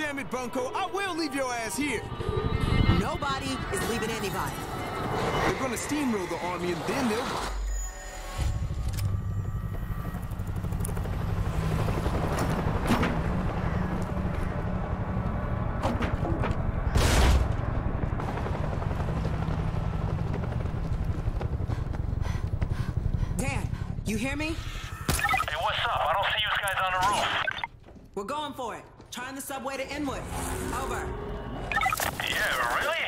damn it, Bunko. I will leave your ass here. Nobody is leaving anybody. They're gonna steamroll the army and then they'll... Dan, you hear me? Hey, what's up? I don't see you guys on the roof. We're going for it. Trying the subway to Inwood. Over. Yeah, really?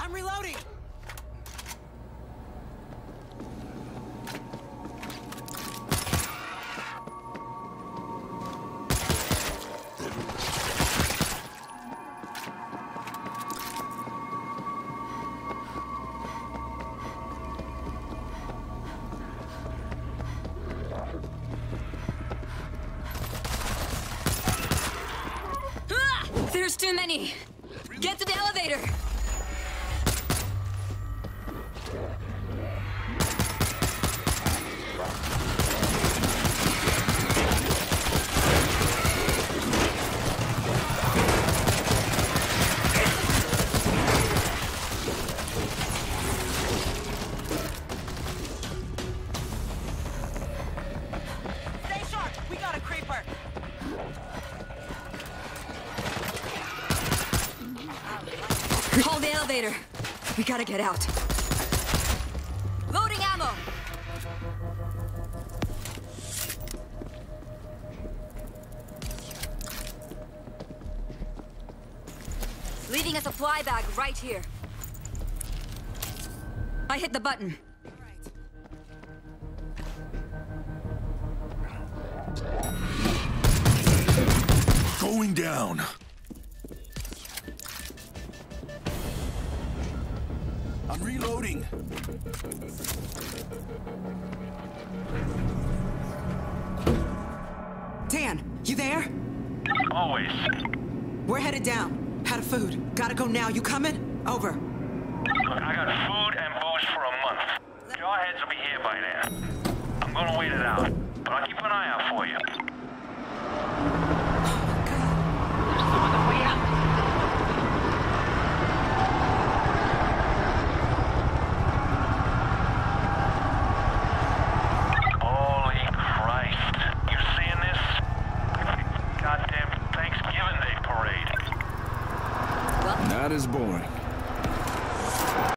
I'm reloading! Ah! There's too many. Get to the elevator. We gotta get out. Loading ammo. Leaving a supply bag right here. I hit the button. Going down. Reloading. Dan, you there? Always. We're headed down. Out of food. Gotta go now. You coming? Over. Look, I got food and booze for a month. Jarheads will be here by then. I'm gonna wait it out.